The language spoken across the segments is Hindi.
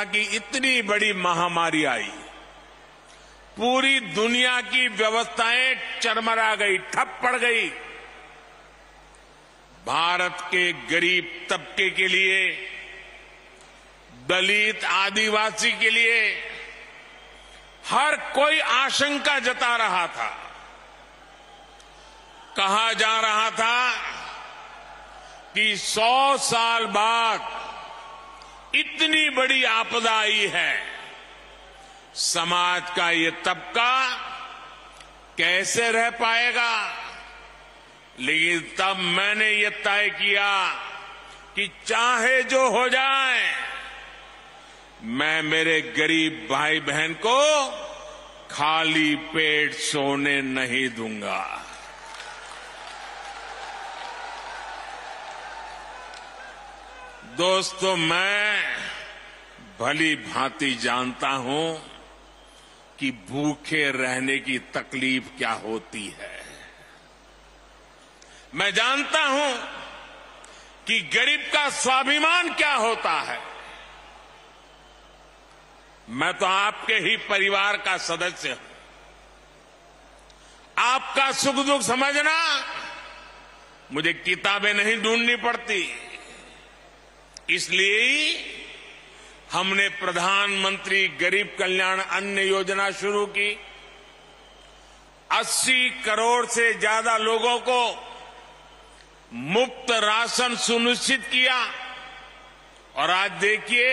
कोरोना की इतनी बड़ी महामारी आई। पूरी दुनिया की व्यवस्थाएँ चरमरा गई, ठप पड़ गई। भारत के गरीब तबके के लिए, दलित आदिवासी के लिए, हर कोई आशंका जता रहा था। कहा जा रहा था कि सौ साल बाद इतनी बड़ी आपदा आई है। समाज का ये तबका कैसे रह पाएगा? लेकिन तब मैंने ये तय किया कि चाहे जो हो जाए, मैं मेरे गरीब भाई बहन को खाली पेट सोने नहीं दूँगा। दोस्तों, मैं भली भांति जानता हूँ कि भूखे रहने की तकलीफ़ क्या होती है। मैं जानता हूँ कि गरीब का स्वाभिमान क्या होता है। मैं तो आपके ही परिवार का सदस्य हूँ। आपका सुख दुख समझना मुझे किताबें नहीं ढूंढनी पड़ती। इसलिए हमने प्रधानमंत्री गरीब कल्याण अन्न योजना शुरू की। 80 करोड़ से ज़्यादा लोगों को मुफ़्त राशन सुनिश्चित किया। और आज देखिए,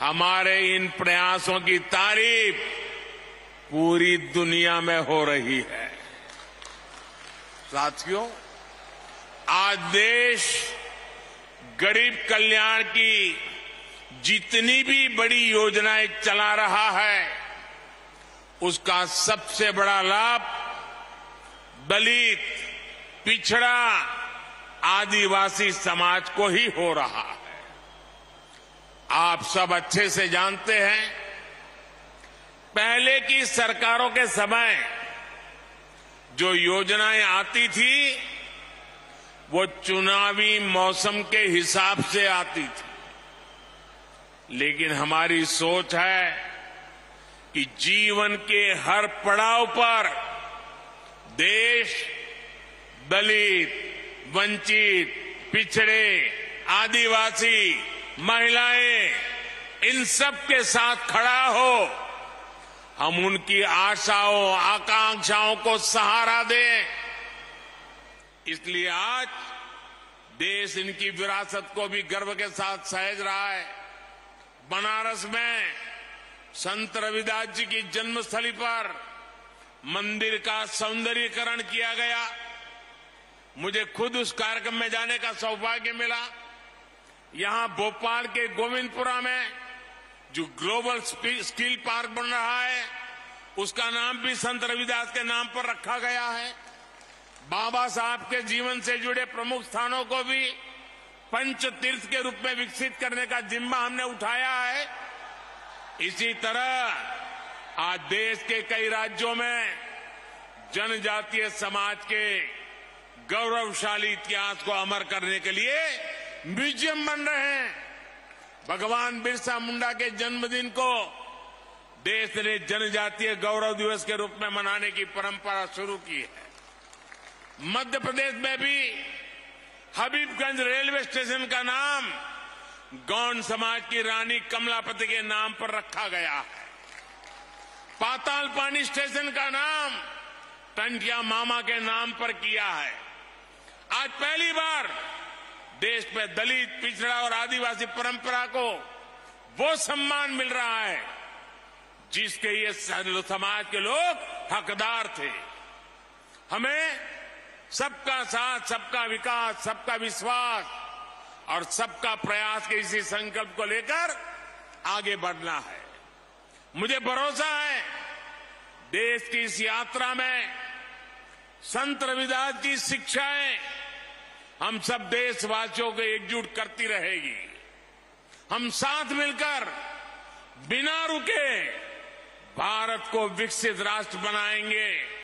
हमारे इन प्रयासों की तारीफ़ पूरी दुनिया में हो रही है। साथियों, आज देश गरीब कल्याण की जितनी भी बड़ी योजनाएँ चला रहा है, उसका सबसे बड़ा लाभ दलित, पिछड़ा, आदिवासी समाज को ही हो रहा है। आप सब अच्छे से जानते हैं, पहले की सरकारों के समय जो योजनाएँ आती थी वो चुनावी मौसम के हिसाब से आती थी। लेकिन हमारी सोच है कि जीवन के हर पड़ाव पर देश दलित, वंचित, पिछड़े, आदिवासी, महिलाएँ, इन सब के साथ खड़ा हो, हम उनकी आशाओं, आकांक्षाओं को सहारा दें। इसलिए आज देश इनकी विरासत को भी गर्व के साथ सहज रहा है। बनारस में संत रविदास जी की जन्मस्थली पर मंदिर का सौंदर्यीकरण किया गया। मुझे खुद उस कार्यक्रम में जाने का सौभाग्य मिला। यहाँ भोपाल के गोविंदपुरा में जो ग्लोबल स्किल पार्क बन रहा है, उसका नाम भी संत रविदास के नाम पर रखा गया है। बाबा साहब के जीवन से जुड़े प्रमुख स्थानों को भी पंच तीर्थ के रूप में विकसित करने का जिम्मा हमने उठाया है। इसी तरह आज देश के कई राज्यों में जनजातीय समाज के गौरवशाली इतिहास को अमर करने के लिए म्यूज़ियम बन रहे हैं। भगवान बिरसा मुंडा के जन्मदिन को देश ने जनजातीय गौरव दिवस के रूप में मनाने की परंपरा शुरू की है। मध्य प्रदेश में भी हबीबगंज रेलवे स्टेशन का नाम गौंड समाज की रानी कमलापति के नाम पर रखा गया है। पाताल पानी स्टेशन का नाम टंटिया मामा के नाम पर किया है। आज पहली बार देश में दलित, पिछड़ा और आदिवासी परंपरा को वो सम्मान मिल रहा है जिसके ये समाज के लोग हकदार थे। हमें सबका साथ, सबका विकास, सबका विश्वास और सबका प्रयास के इसी संकल्प को लेकर आगे बढ़ना है। मुझे भरोसा है, देश की इस यात्रा में संत रविदास की शिक्षाएँ हम सब देशवासियों को एकजुट करती रहेगी। हम साथ मिलकर बिना रुके भारत को विकसित राष्ट्र बनाएँगे।